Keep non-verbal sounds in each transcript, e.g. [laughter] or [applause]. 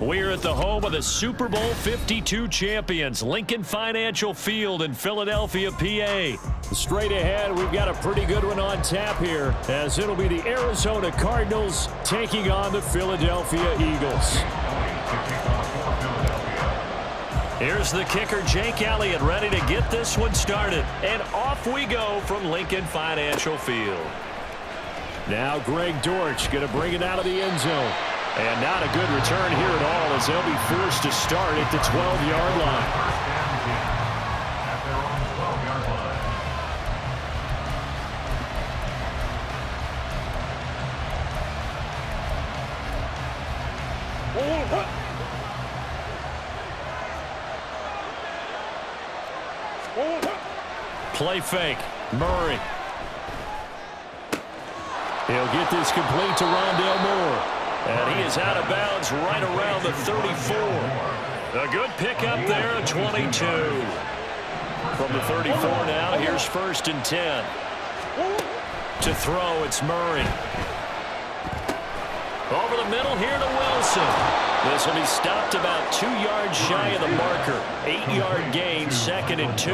We're at the home of the Super Bowl 52 champions, Lincoln Financial Field in Philadelphia, PA. Straight ahead, we've got a pretty good one on tap here, as it'll be the Arizona Cardinals taking on the Philadelphia Eagles. Here's the kicker, Jake Elliott, ready to get this one started. And off we go from Lincoln Financial Field. Now Greg Dortch going to bring it out of the end zone. And not a good return here at all as they'll be forced to start at the 12-yard line. Play fake. Murray. He'll get this complete to Rondale Moore. And he is out of bounds right around the 34. A good pickup there, 22. From the 34 now, here's first and 10. To throw, it's Murray. Over the middle here to Wilson. This will be stopped about two yards shy of the marker. Eight-yard gain, second and two.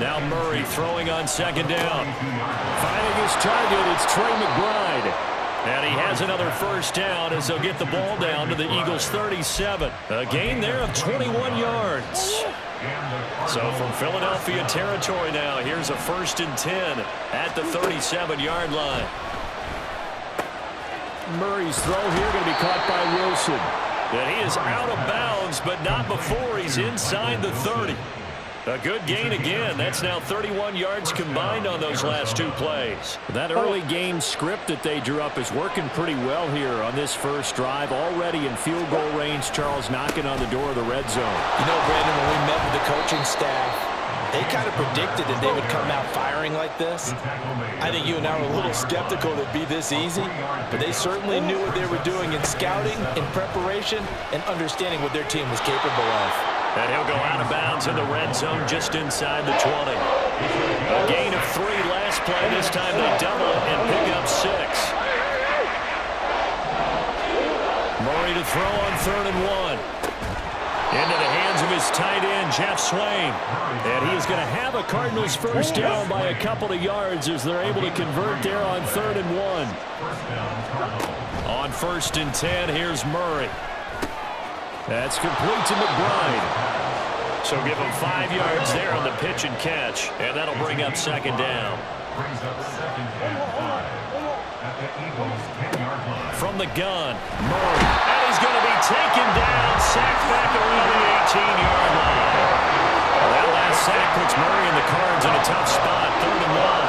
Now Murray throwing on second down. Finding his target, it's Trey McBride. And he has another first down as they'll get the ball down to the Eagles' 37. A gain there of 21 yards. So from Philadelphia territory now, here's a first and 10 at the 37-yard line. Murray's throw here going to be caught by Wilson. And he is out of bounds, but not before he's inside the 30. A good gain again. That's now 31 yards combined on those last two plays. That early game script that they drew up is working pretty well here on this first drive. Already in field goal range, Charles knocking on the door of the red zone. You know, Brandon, when we met with the coaching staff, they kind of predicted that they would come out firing like this. I think you and I were a little skeptical it'd be this easy, but they certainly knew what they were doing in scouting, in preparation, and understanding what their team was capable of. And he'll go out of bounds in the red zone just inside the 20. A gain of three last play. This time they double it and pick up six. Murray to throw on third and one. Into the hands of his tight end, Geoff Swaim. And he is going to have a Cardinals first down by a couple of yards as they're able to convert there on third and one. On first and 10, here's Murray. That's complete to McBride. So give him five yards there on the pitch and catch, and that'll bring up second down. Brings up second and five at the Eagles' 10-yard line. From the gun, Murray. And he's going to be taken down, sacked back around the 18-yard line. That last sack puts Murray and the Cards in a tough spot, third and one.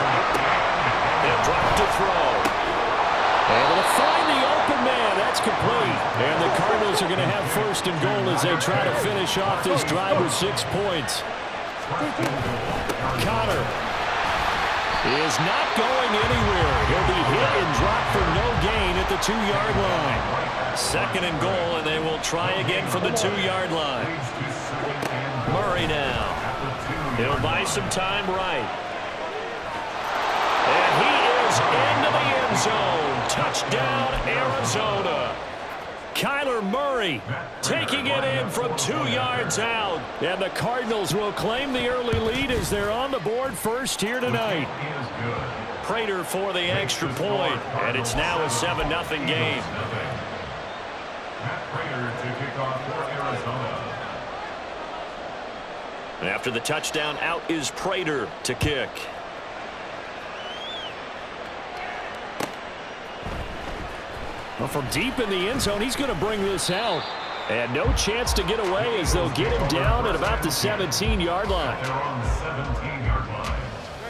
They'll drop to throw. Able to find the. That's complete. And the Cardinals are going to have first and goal as they try to finish off this drive with six points. Connor is not going anywhere. He'll be hit and dropped for no gain at the two-yard line. Second and goal, and they will try again from the two-yard line. Murray now. He'll buy some time right. And he is into the end zone. Touchdown, Arizona. Kyler Murray taking it in from two yards out. And the Cardinals will claim the early lead as they're on the board first here tonight. Prater for the extra point, and it's now a 7-0 game. After the touchdown, out is Prater to kick. Well, from deep in the end zone, he's going to bring this out. And no chance to get away as they'll get him down at about the 17-yard line.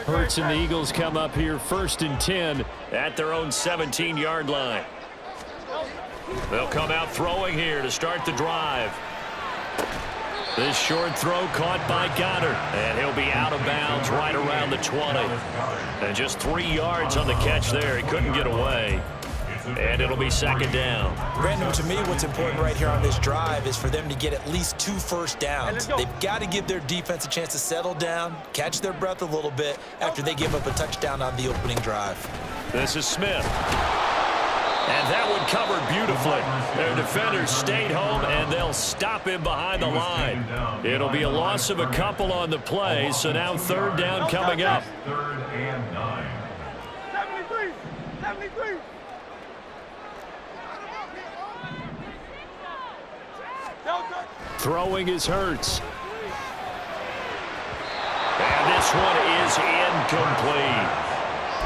Hurts and the Eagles come up here first and 10 at their own 17-yard line. They'll come out throwing here to start the drive. This short throw caught by Goedert. And he'll be out of bounds right around the 20. And just three yards on the catch there. He couldn't get away. And it'll be second down. Brandon, to me, what's important right here on this drive is for them to get at least two first downs. They've got to give their defense a chance to settle down, catch their breath a little bit after they give up a touchdown on the opening drive. This is Smith. And that one covered beautifully. Their defenders stayed home, and they'll stop him behind the line. It'll be a loss of a couple on the play, so now third down coming up. Third and nine. 73, 73. Throwing is Hurts. And this one is incomplete.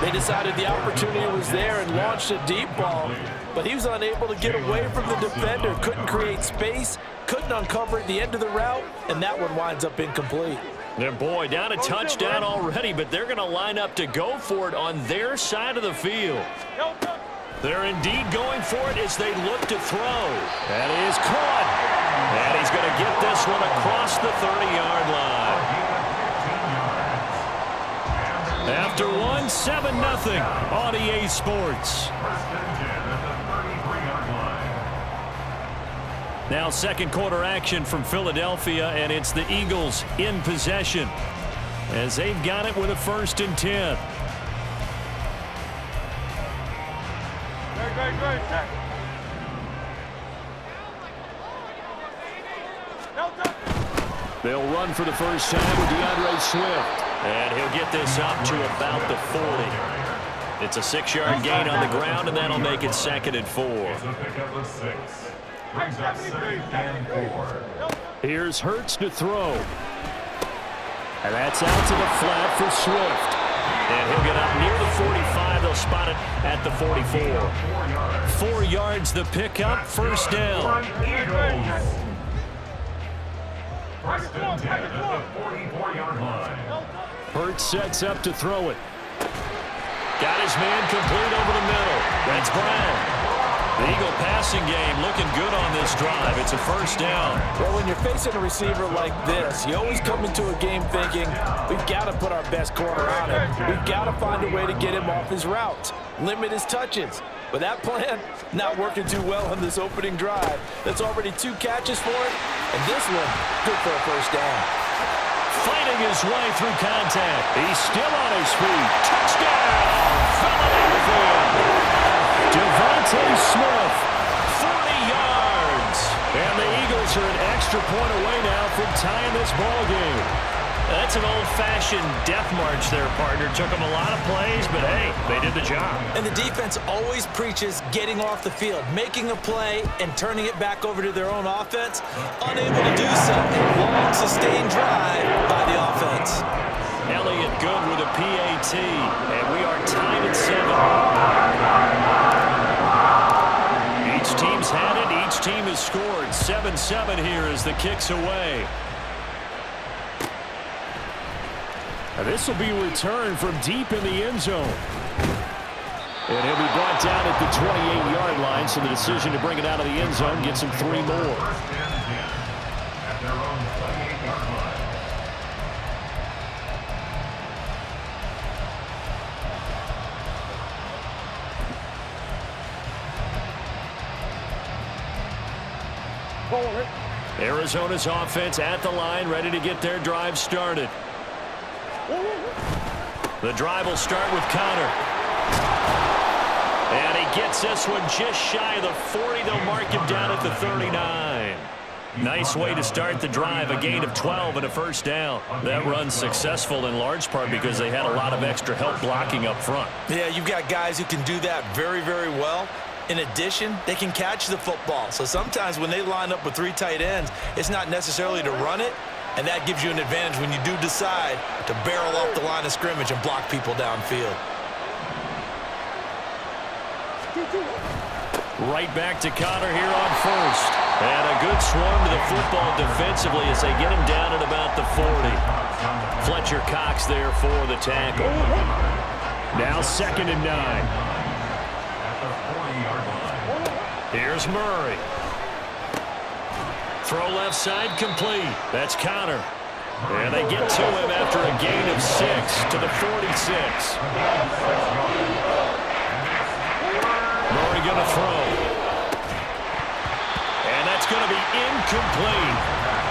They decided the opportunity was there and launched a deep ball, but he was unable to get away from the defender, couldn't create space, couldn't uncover at the end of the route, and that one winds up incomplete. And boy, down a touchdown already, but they're going to line up to go for it on their side of the field. They're indeed going for it as they look to throw. That is caught. And he's going to get this one across the 30-yard line. After one, 7-0 on EA Sports. Now second quarter action from Philadelphia, and it's the Eagles in possession as they've got it with a first and 10. They'll run for the first time with D'Andre Swift. And he'll get this up to about the 40. It's a six-yard gain on the ground, and that'll make it second and four. Here's Hurts to throw. And that's out to the flat for Swift. And he'll get up near the 45. They'll spot it at the 44. Four yards the pickup, first down. 10 at the 44-yard line. Sets up to throw it. Got his man complete over the middle. That's Brown. The Eagle passing game looking good on this drive. It's a first down. Well, when you're facing a receiver like this, you always come into a game thinking, we've got to put our best corner on him. We've got to find a way to get him off his route, limit his touches. But that plan not working too well on this opening drive. That's already two catches for him, and this one good for a first down fighting his way through contact. He's still on his feet. Touchdown, Philadelphia. DeVonta Smith, 40 yards. And the Eagles are an extra point away now from tying this ball game. That's an old-fashioned death march there, partner. Took them a lot of plays, but hey, they did the job. And the defense always preaches getting off the field, making a play, and turning it back over to their own offense. Unable to do so. Long, sustained drive by the offense. Elliott good with a PAT, and we are tied at seven. Each team's had it. Each team has scored. 7-7 here as the kick's away. This will be returned from deep in the end zone. And he'll be brought down at the 28-yard line, so the decision to bring it out of the end zone gets him three more. Arizona's offense at the line, ready to get their drive started. The drive will start with Conner. And he gets this one just shy of the 40. They'll mark him down at the 39. Nice way to start the drive, a gain of 12 and a first down. That run successful in large part because they had a lot of extra help blocking up front. Yeah, you've got guys who can do that very, very well. In addition, they can catch the football. So sometimes when they line up with three tight ends, it's not necessarily to run it. And that gives you an advantage when you do decide to barrel off the line of scrimmage and block people downfield. Right back to Conner here on first. And a good swarm to the football defensively as they get him down at about the 40. Fletcher Cox there for the tackle. Now second and nine. Here's Murray. Throw left side complete. That's Conner. And they get to him after a gain of six to the 46. Murray going to throw. And that's going to be incomplete.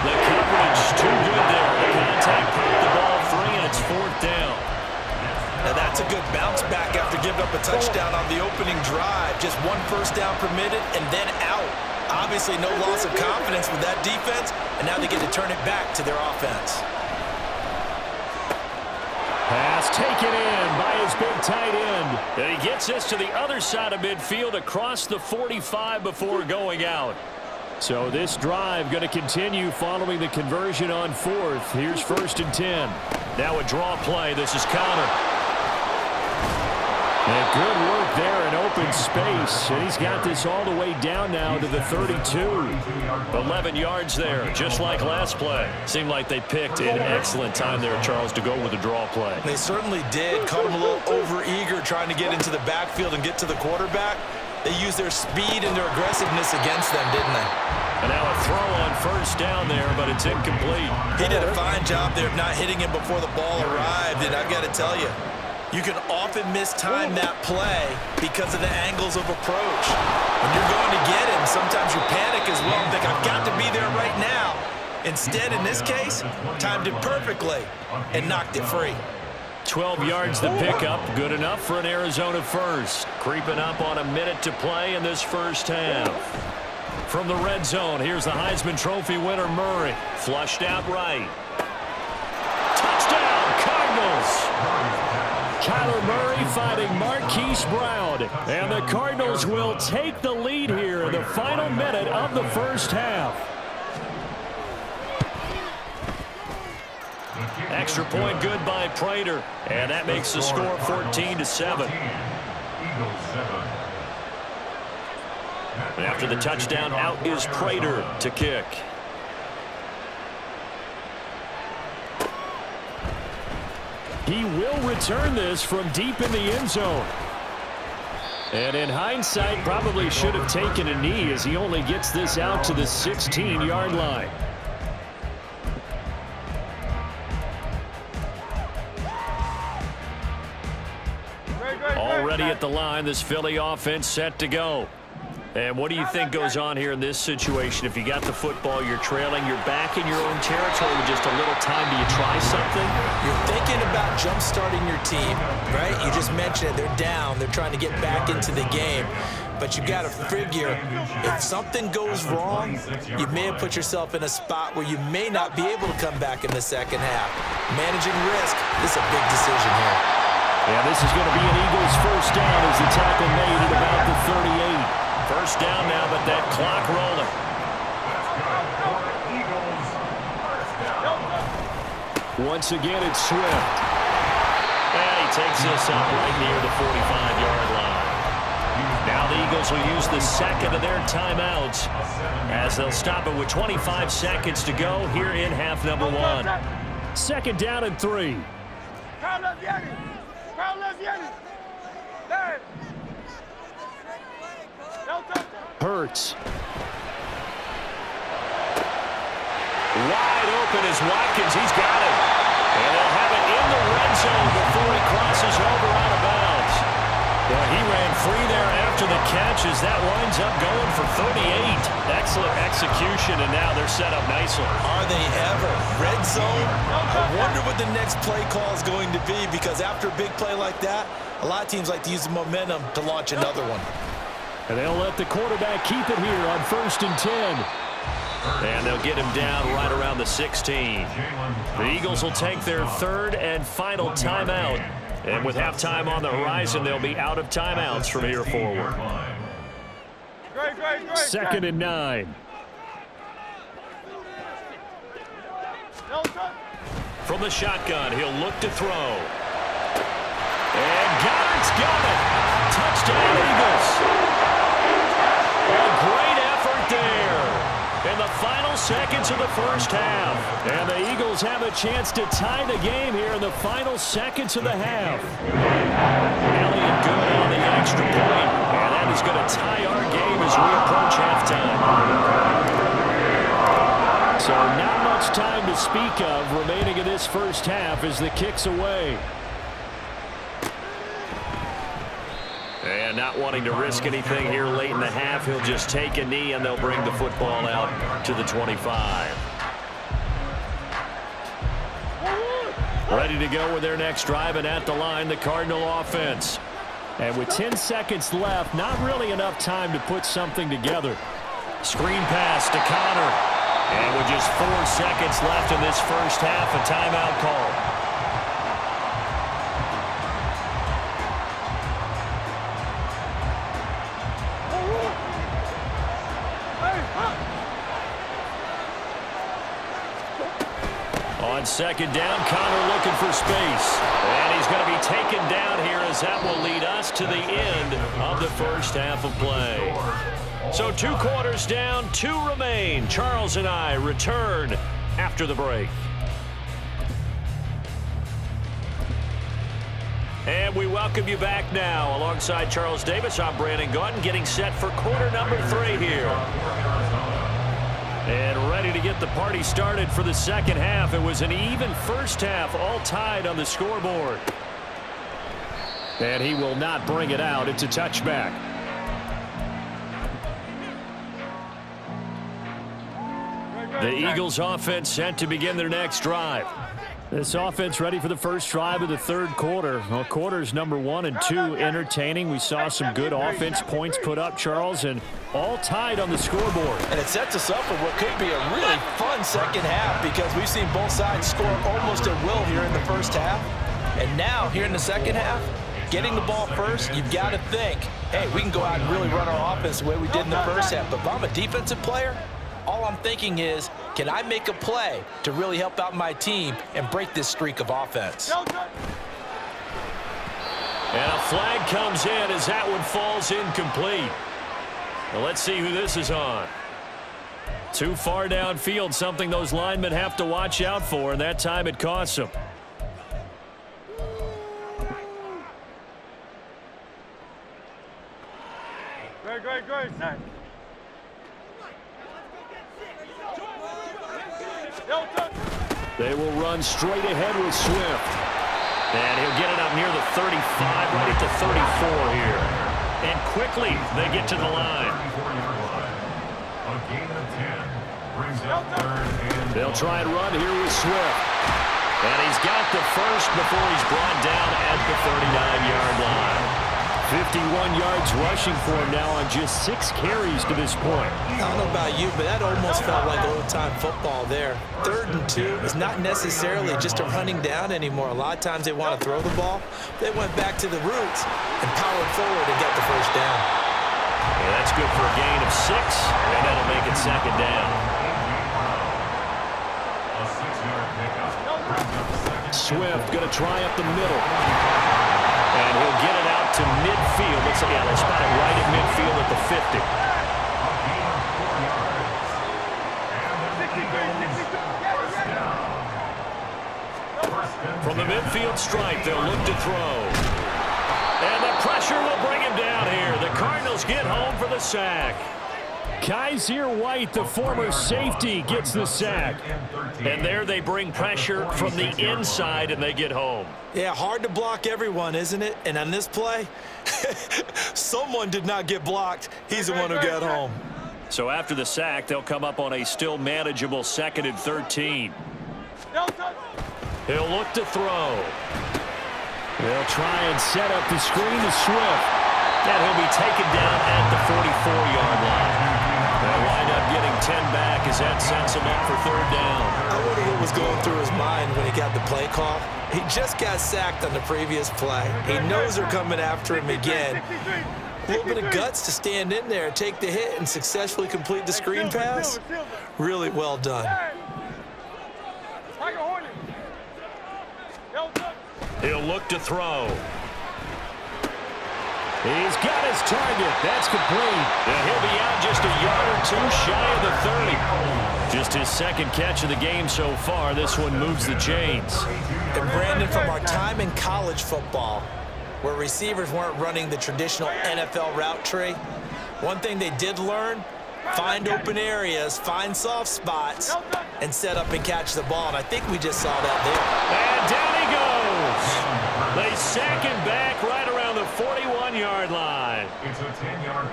The coverage too good there. The contact popped the ball free, and it's fourth down. Now that's a good bounce back after giving up a touchdown on the opening drive. Just one first down permitted and then out. Obviously no loss of confidence with that defense, and now they get to turn it back to their offense. Pass taken in by his big tight end. And he gets this to the other side of midfield across the 45 before going out. So this drive going to continue following the conversion on fourth. Here's first and 10. Now a draw play. This is Conner. And good work there in open space. And he's got this all the way down now to the 32. 11 yards there, just like last play. Seemed like they picked an excellent time there, Charles, to go with the draw play. They certainly did. Caught him a little over-eager trying to get into the backfield and get to the quarterback. They used their speed and their aggressiveness against them, didn't they? And now a throw on first down there, but it's incomplete. He did a fine job there of not hitting him before the ball arrived, and I've got to tell you, you can often mistime that play because of the angles of approach. When you're going to get him, sometimes you panic as well and think, I've got to be there right now. Instead, in this case, timed it perfectly and knocked it free. 12 yards to pick up. Good enough for an Arizona first. Creeping up on a minute to play in this first half. From the red zone, here's the Heisman Trophy winner, Murray. Flushed out right. Kyler Murray fighting Marquise Brown. And the Cardinals will take the lead here in the final minute of the first half. Extra point good by Prater. And that makes the score 14 to 7. After the touchdown, out is Prater to kick. He will return this from deep in the end zone. And in hindsight, probably should have taken a knee as he only gets this out to the 16-yard line. Already at the line, this Philly offense set to go. And what do you think goes on here in this situation? If you got the football, you're trailing, you're back in your own territory with just a little time. Do you try something? You're thinking about jump-starting your team, right? You just mentioned it. They're down. They're trying to get back into the game. But you got to figure, if something goes wrong, you may have put yourself in a spot where you may not be able to come back in the second half. Managing risk, this is a big decision here. Yeah, this is going to be an Eagles first down as the tackle made at about the 38. First down now, but that clock rolling. Once again, it's Swift. And he takes this up right near the 45-yard line. Now the Eagles will use the second of their timeouts as they'll stop it with 25 seconds to go here in half number one. Second down and three. Hurts. Wide open is Watkins. He's got it. And they'll have it in the red zone before he crosses over out of bounds. Well, he ran free there after the catch as that winds up going for 38. Excellent execution, and now they're set up nicely. Are they ever? Red zone? I wonder what the next play call is going to be because after a big play like that, a lot of teams like to use the momentum to launch another one. And they'll let the quarterback keep it here on first and 10. And they'll get him down right around the 16. The Eagles will take their third and final timeout. And with halftime on the horizon, they'll be out of timeouts from here forward. Second and nine. From the shotgun, he'll look to throw. And Goedert's got it. Touchdown, Eagles. A great effort there in the final seconds of the first half. And the Eagles have a chance to tie the game here in the final seconds of the half. Elliott good on the extra point. And that is going to tie our game as we approach halftime. So not much time to speak of remaining in this first half as the kick's away. Not wanting to risk anything here late in the half, he'll just take a knee and they'll bring the football out to the 25. Ready to go with their next drive and at the line, the Cardinal offense. And with 10 seconds left, not really enough time to put something together. Screen pass to Conner. And with just four seconds left in this first half, a timeout call. On second down, Conner looking for space. And he's going to be taken down here as that will lead us to the end of the first half of play. So two quarters down, two remain. Charles and I return after the break. And we welcome you back now. Alongside Charles Davis, I'm Brandon Gaudin getting set for quarter number three here. And ready to get the party started for the second half. It was an even first half, all tied on the scoreboard. And he will not bring it out. It's a touchback. The Eagles offense set to begin their next drive. This offense ready for the first drive of the third quarter. Well, quarters number one and two entertaining. We saw some good offense points put up, Charles, and all tied on the scoreboard. And it sets us up for what could be a really fun second half because we've seen both sides score almost at will here in the first half. And now, here in the second half, getting the ball first, you've got to think, hey, we can go out and really run our offense the way we did in the first half. But if I'm a defensive player, all I'm thinking is, can I make a play to really help out my team and break this streak of offense? And a flag comes in as that one falls incomplete. Well, let's see who this is on. Too far downfield, something those linemen have to watch out for, and that time it costs them. Great, great, great, set. They will run straight ahead with Swift. And he'll get it up near the 35, right at the 34 here. And quickly, they get to the line. They'll try and run here with Swift. And he's got the first before he's brought down 51 yards rushing for him now on just six carries to this point. I don't know about you, but that almost felt like old-time football there. Third and two is not necessarily just a running down anymore. A lot of times they want to throw the ball. They went back to the roots and powered forward and got the first down. Yeah, that's good for a gain of six, and that'll make it second down. Swift going to try up the middle. And he'll get it out to midfield. Looks like, yeah, they spot it right at midfield at the 50. From the midfield stripe, they'll look to throw. And the pressure will bring him down here. The Cardinals get home for the sack. Kyzir White, the former safety, gets the sack. And there they bring pressure from the inside, and they get home. Yeah, hard to block everyone, isn't it? And on this play, [laughs] someone did not get blocked. He's the one who got home. So after the sack, they'll come up on a still manageable second and 13. He'll look to throw. They'll try and set up the screen to Swift. And he'll be taken down at the 44-yard line. Back as that sets him up for third down. I wonder what was going through his mind when he got the play call. He just got sacked on the previous play. He knows they're coming after him again. A little bit of guts to stand in there, take the hit, and successfully complete the screen pass. Really well done. He'll look to throw. He's got his target. That's complete. And he'll be out just a yard or two shy of the 30. Just his second catch of the game so far. This one moves the chains. And Brandon, from our time in college football, where receivers weren't running the traditional NFL route tree, one thing they did learn, find open areas, find soft spots, and set up and catch the ball. And I think we just saw that there. And down he goes. They sack him back right around the 41 yard line.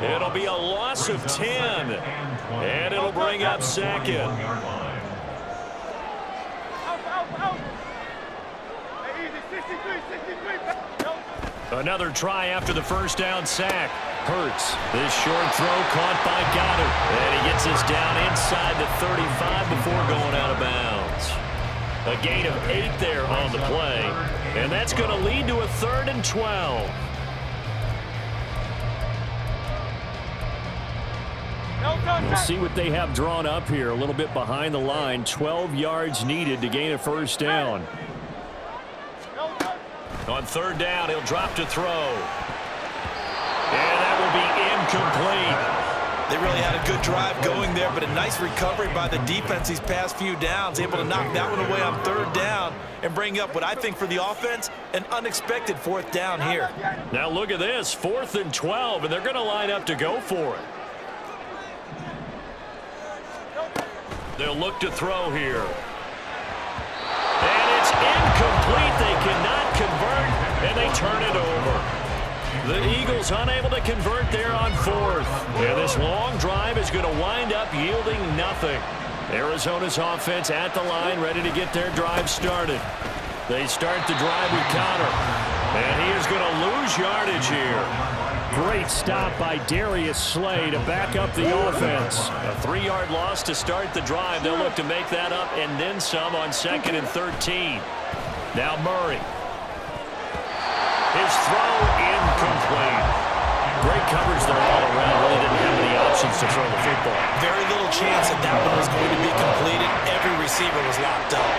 It'll be a loss of 10. And it'll bring up second. Another try after the first down sack. Hurts. This short throw caught by Goedert. And he gets us down inside the 35 before going out of bounds. A gain of eight there on the play. And that's going to lead to a third and 12. We'll see what they have drawn up here a little bit behind the line. 12 yards needed to gain a first down. On third down, he'll drop to throw. And that will be incomplete. They really had a good drive going there, but a nice recovery by the defense these past few downs, able to knock that one away on third down and bring up what I think for the offense, an unexpected fourth down here. Now look at this, fourth and 12, and they're going to line up to go for it. They'll look to throw here. And it's incomplete. They cannot convert, and they turn it over. The Eagles unable to convert there on fourth. And this long drive is going to wind up yielding nothing. Arizona's offense at the line, ready to get their drive started. They start the drive with Conner. And he is going to lose yardage here. Great stop by Darius Slay to back up the offense. A three-yard loss to start the drive. They'll look to make that up and then some on second and 13. Now Murray. His throw incomplete. Great coverage there all around. Really didn't have any options to throw the football. Very little chance that that one was going to be completed. Every receiver was locked up.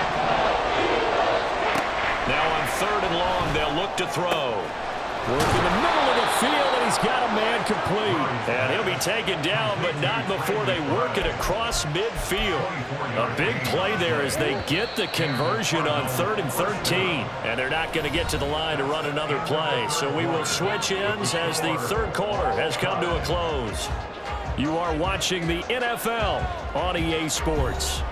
Now on third and long, they'll look to throw. Work in the middle of the field, and he's got a man complete. And he'll be taken down, but not before they work it across midfield. A big play there as they get the conversion on third and 13. And they're not going to get to the line to run another play. So we will switch ends as the third quarter has come to a close. You are watching the NFL on EA Sports.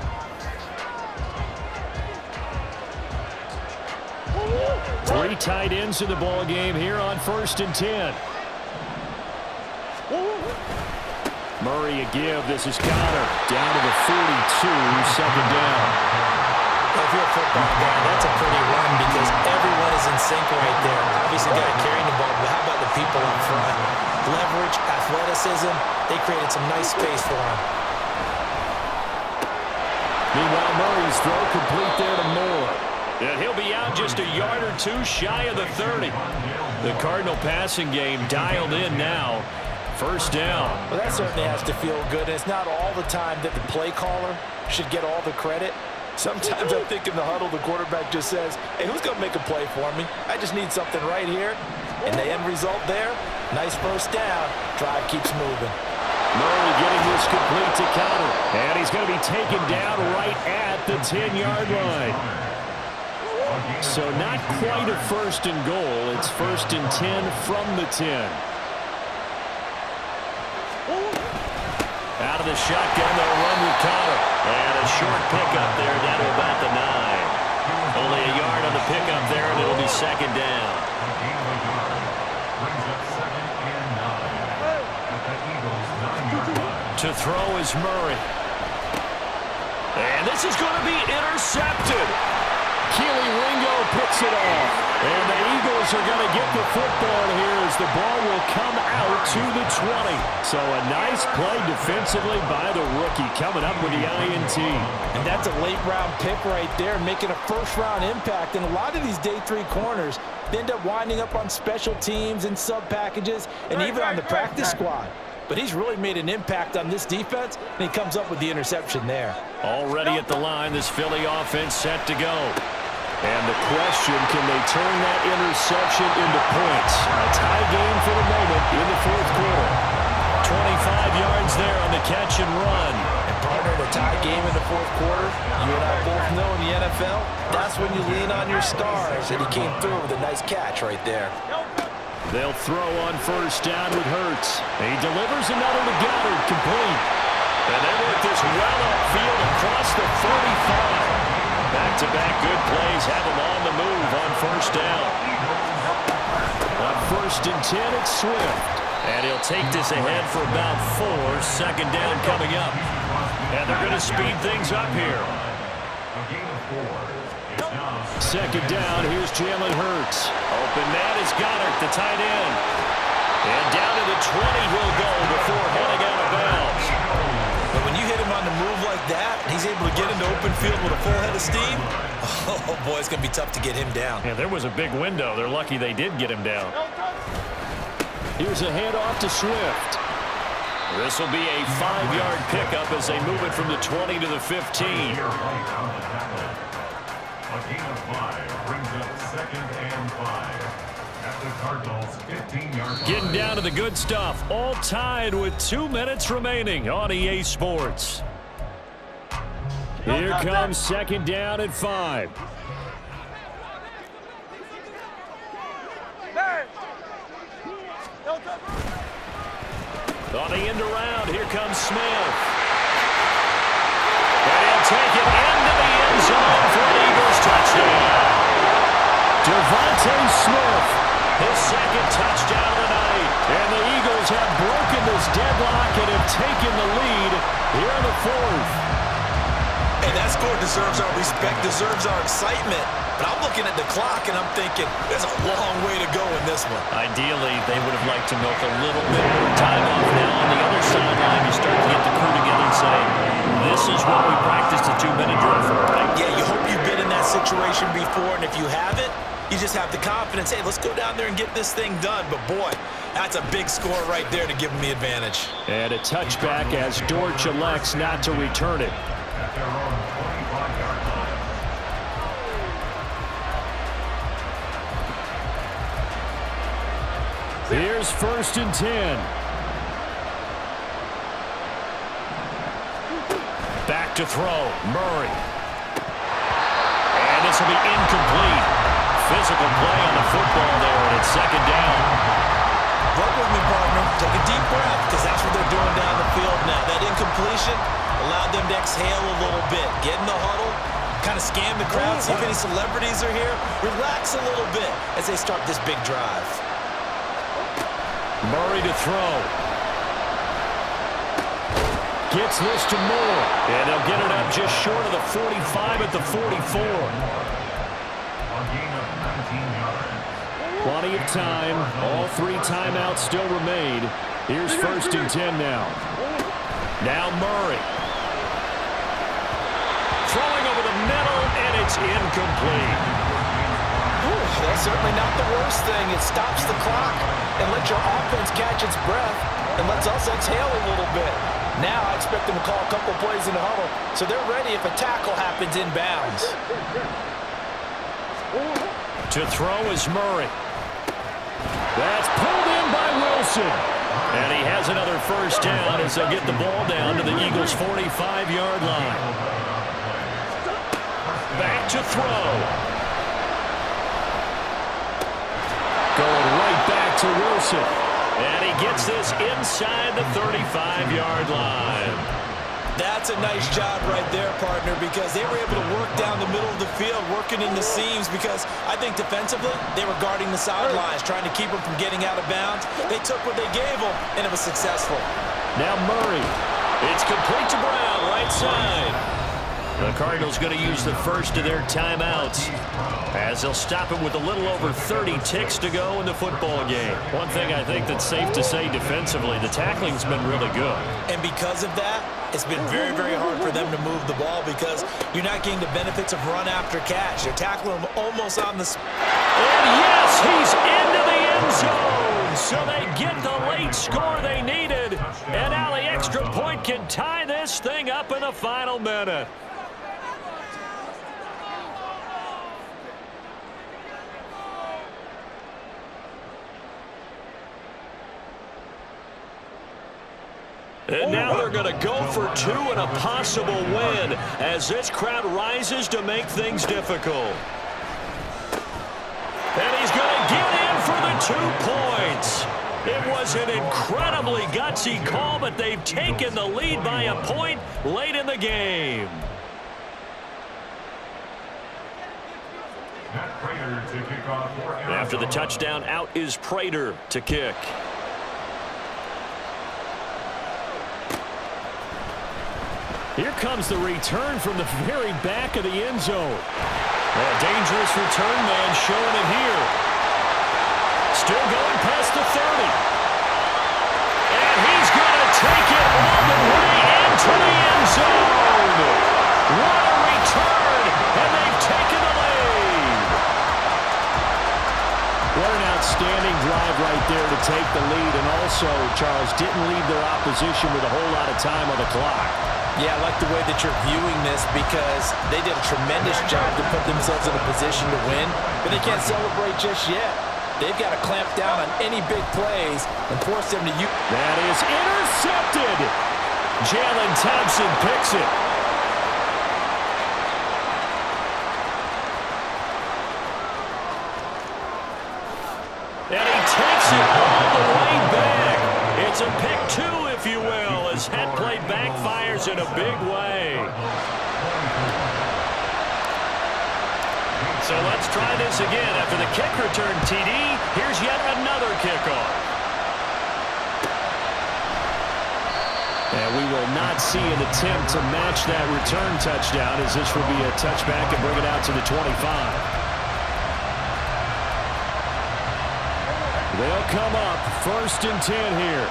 Three tight ends in the ball game here on first and 10. Murray a give. This is Conner down to the 42, second down. If you're a football guy, that's a pretty run because everyone is in sync right there. Obviously, guy carrying the ball, but how about the people up front? Leverage, athleticism, they created some nice space for him. Meanwhile, Murray's throw complete there to Moore. And he'll be out just a yard or two shy of the 30. The Cardinal passing game dialed in now. First down. Well, that certainly has to feel good. It's not all the time that the play caller should get all the credit. Sometimes I think in the huddle, the quarterback just says, hey, who's going to make a play for me? I just need something right here. And the end result there, nice first down. Drive keeps moving. Murray getting this complete to Conner. And he's going to be taken down right at the 10-yard line. So not quite a first and goal. It's first and 10 from the 10. Out of the shotgun, they'll run with Conner. And a short pickup there down to about the 9. Only a yard on the pickup there, and it'll be second down. To throw is Murray. And this is going to be intercepted. Kelee Ringo picks it off. And the Eagles are going to get the football here as the ball will come out to the 20. So a nice play defensively by the rookie coming up with the INT. And that's a late round pick right there, making a first round impact. And a lot of these day three corners end up winding up on special teams and sub packages and even on the practice squad but he's really made an impact on this defense, and he comes up with the interception there. Already at the line, this Philly offense set to go. And the question, can they turn that interception into points? A tie game for the moment in the fourth quarter. 25 yards there on the catch and run. And partner, the tie game in the fourth quarter, you and I both know in the NFL, that's when you lean on your stars. And he came through with a nice catch right there. They'll throw on first down with Hurts. He delivers another to Goedert, complete. And they work this well upfield across the 45. Back-to-back -back good plays have him on the move on first down. On first and 10, it's Swift. And he'll take this ahead for about four. Second down coming up. And they're going to speed things up here. Second down, here's Jalen Hurts. Open man is Goedert, the tight end. And down to the 20 he'll go before heading out of bounds. But when you hit him on the move like that, he's able to get into open field with a full head of steam, [laughs] oh, boy, it's going to be tough to get him down. Yeah, there was a big window. They're lucky they did get him down. Here's a handoff to Swift. This will be a five-yard pickup as they move it from the 20 to the 15. A gain of five brings up second and five. At the Cardinals' 15-yard Getting down to the good stuff. All tied with two minutes remaining on EA Sports. Here comes second down at five. On the end around, here comes Smith. And he'll take it into the end zone for an Eagles touchdown. DeVonta Smith. His second touchdown tonight. And the Eagles have broken this deadlock and have taken the lead here in the fourth. And that score deserves our respect, deserves our excitement. But I'm looking at the clock and I'm thinking there's a long way to go in this one. Ideally, they would have liked to milk a little bit more time off. Now on the other sideline, you start to get the crew together and say, this is what we practiced a two-minute drill for, right? Yeah, you hope you've been in that situation before, and if you haven't, you just have the confidence, hey, let's go down there and get this thing done. But boy, that's a big score right there to give them the advantage. And a touchback as Dortch elects not to return it. First and ten. Back to throw, Murray. And this will be incomplete. Physical play on the football there, and it's second down. Work with me, partner. Take a deep breath, because that's what they're doing down the field now. That incompletion allowed them to exhale a little bit. Get in the huddle, kind of scan the crowd, see if any celebrities are here. Relax a little bit as they start this big drive. Murray to throw. Gets this to Moore. And they'll get it up just short of the 45 at the 44. A gain of 19 yards. Plenty of time. All three timeouts still remain. Here's first and ten now. Now Murray. Throwing over the middle, and it's incomplete. That's certainly not the worst thing. It stops the clock and lets your offense catch its breath and lets us exhale a little bit. Now I expect them to call a couple plays in the huddle so they're ready if a tackle happens in bounds. To throw is Murray. That's pulled in by Wilson. And he has another first down as they'll get the ball down to the Eagles' 45-yard line. Back to throw. Going right back to Wilson. And he gets this inside the 35-yard line. That's a nice job right there, partner, because they were able to work down the middle of the field, working in the seams, because I think defensively, they were guarding the sidelines, trying to keep them from getting out of bounds. They took what they gave them, and it was successful. Now Murray. It's complete to Brown, right side. The Cardinals going to use the first of their timeouts as they'll stop it with a little over 30 ticks to go in the football game. One thing I think that's safe to say defensively, the tackling's been really good. And because of that, it's been very, very hard for them to move the ball because you're not getting the benefits of run after catch. You're tackling them almost on the... And yes, he's into the end zone. So they get the late score they needed. And now the extra point can tie this thing up in the final minute. And oh. now they're going to go for two and a possible win as this crowd rises to make things difficult. And he's going to get in for the two points. It was an incredibly gutsy call, but they've taken the lead by a point late in the game. Matt Prater to kick off for After the touchdown, out is Prater to kick. Here comes the return from the very back of the end zone. A dangerous return man showing it here. Still going past the 30. And he's going to take it all the way into the end zone. What a return, and they've taken the lead. What an outstanding drive right there to take the lead, and also, Charles, didn't leave their opposition with a whole lot of time on the clock. Yeah, I like the way that you're viewing this because they did a tremendous job to put themselves in a position to win, but they can't celebrate just yet. They've got to clamp down on any big plays and force them to use. That is intercepted. Jalen Thompson picks it. Try this again. After the kick return, TD, here's yet another kickoff. And we will not see an attempt to match that return touchdown as this will be a touchback and bring it out to the 25. They'll come up first and 10 here.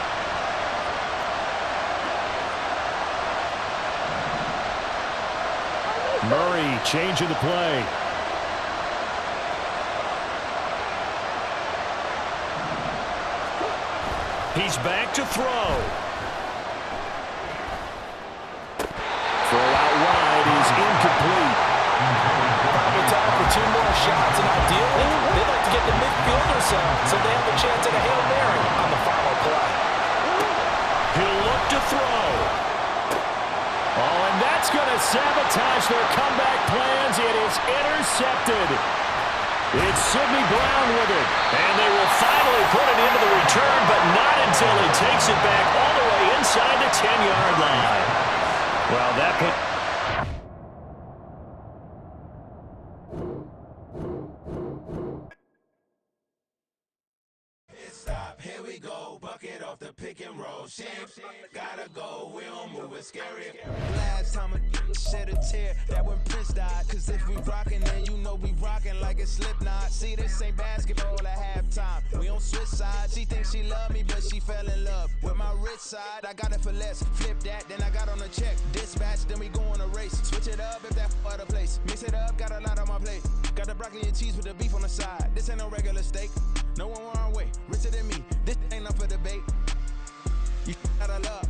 Murray changing the play. He's back to throw. Throw out wide is incomplete. Probably time for two more shots, and ideally, they'd like to get the midfielder zone so they have a chance at a Hail Mary on the final play. He'll look to throw. Oh, and that's going to sabotage their comeback plans. It is intercepted. It's Sidney Brown with it. And they will finally put it into the return, but not until he takes it back all the way inside the 10-yard line. Well, that put... Here we go, bucket off the pick and gotta go, we don't move it scary. Last time I shed a tear, that when Prince died. Cause if we rockin', then you know we rockin' like a Slipknot. See, this ain't basketball at halftime. We on switch sides. She thinks she love me, but she fell in love with my rich side. I got it for less. Flip that, then I got on a check. Dispatch, then we go on a race. Switch it up if that other place. Mix it up, got a lot on my plate. Got the broccoli and cheese with the beef on the side. This ain't no regular steak. No one wrong way. Richer than me. This ain't up for debate. Love.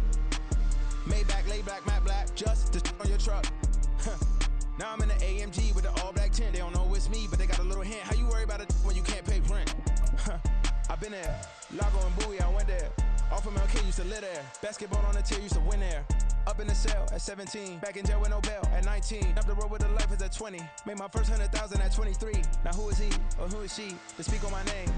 Maybach, lay back, matte black, just to on your truck. Now I'm in the AMG with the all black tint. They don't know it's me, but they got a little hint. How you worry about it when you can't pay rent? I been there. Lago and Bowie, I went there. Off of MLK used to live there. Basketball on the tier used to win there. Up in the cell at 17. Back in jail with no bail at 19. Up the road with the life is at 20. Made my first hundred thousand at 23. Now who is he or who is she to speak on my name? When